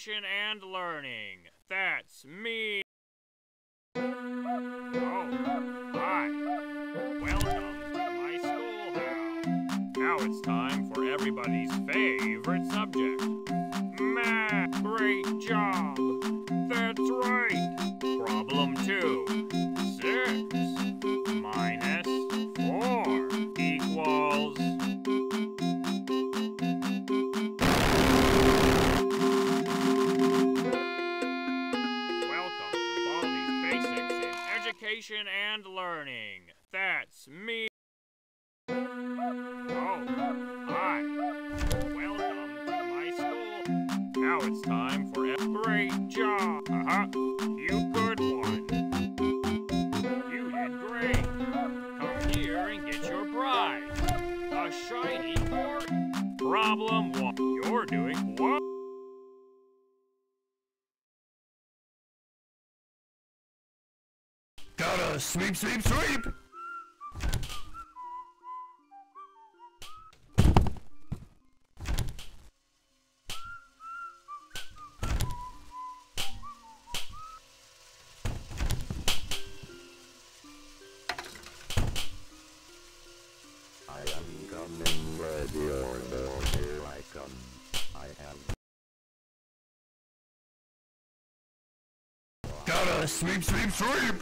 education and learning. That's me. Oh, hi. Welcome to my schoolhouse. Now it's time for everybody's favorite subject. Math. Great job. That's right. Education and Learning. That's me. Oh, hi. Welcome to my school. Now it's time for a great job. Uh-huh. You good one. You did great. Come here and get your prize. A shiny board. Problem Gotta sweep, sweep, sweep! Gotta sweep, sweep, sweep!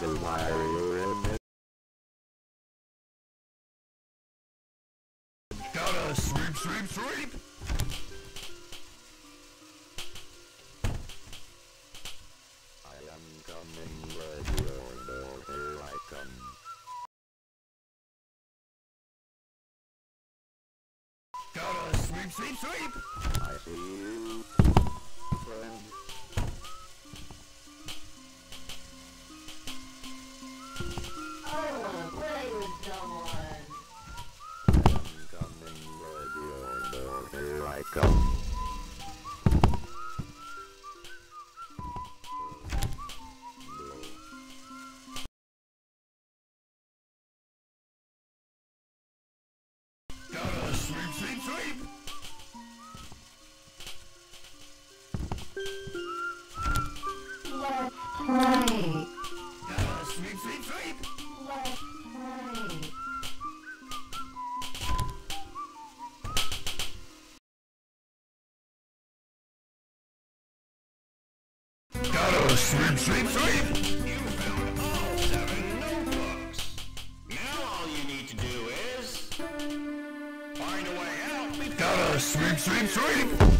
desire your. Gotta sweep, sweep, sweep! Gotta sweep, sweep, sweep! I see you, friend. Sweep, sweep, sweep! You found all seven notebooks. Now all you need to do is find a way out Gotta sweep, sweep, sweep!